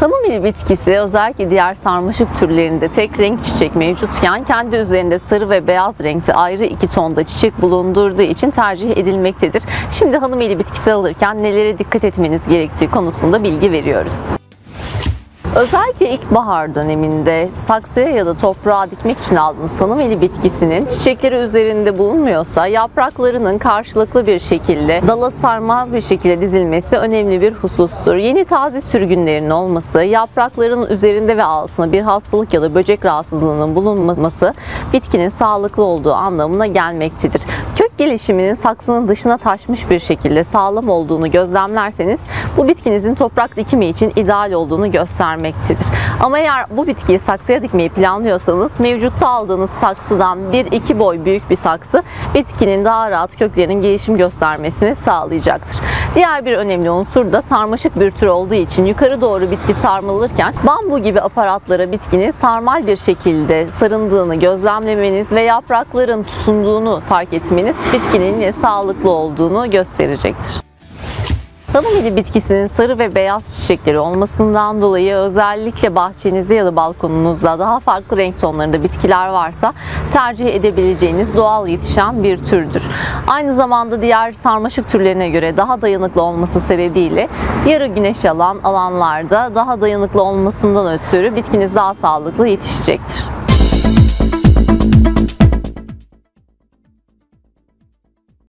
Hanım bitkisi özellikle diğer sarmaşık türlerinde tek renk çiçek mevcutken kendi üzerinde sarı ve beyaz renkte ayrı iki tonda çiçek bulundurduğu için tercih edilmektedir. Şimdi hanım bitkisi alırken nelere dikkat etmeniz gerektiği konusunda bilgi veriyoruz. Özellikle ilkbahar döneminde saksıya ya da toprağa dikmek için aldığınız hanım eli bitkisinin çiçekleri üzerinde bulunmuyorsa yapraklarının karşılıklı bir şekilde dala sarmaz bir şekilde dizilmesi önemli bir husustur. Yeni taze sürgünlerin olması, yaprakların üzerinde ve altında bir hastalık ya da böcek rahatsızlığının bulunması bitkinin sağlıklı olduğu anlamına gelmektedir. Gelişiminin saksının dışına taşmış bir şekilde sağlam olduğunu gözlemlerseniz bu bitkinizin toprak dikimi için ideal olduğunu göstermektedir. Ama eğer bu bitkiyi saksıya dikmeyi planlıyorsanız mevcutta aldığınız saksıdan 1-2 boy büyük bir saksı bitkinin daha rahat köklerinin gelişim göstermesini sağlayacaktır. Diğer bir önemli unsur da sarmaşık bir tür olduğu için yukarı doğru bitki sarmalırken bambu gibi aparatlara bitkinin sarmal bir şekilde sarındığını gözlemlemeniz ve yaprakların tutunduğunu fark etmeniz bitkinin sağlıklı olduğunu gösterecektir. Hanım ili bitkisinin sarı ve beyaz çiçekleri olmasından dolayı özellikle bahçenizde ya da balkonunuzda daha farklı renk tonlarında bitkiler varsa tercih edebileceğiniz doğal yetişen bir türdür. Aynı zamanda diğer sarmaşık türlerine göre daha dayanıklı olması sebebiyle yarı güneş alan alanlarda daha dayanıklı olmasından ötürü bitkiniz daha sağlıklı yetişecektir.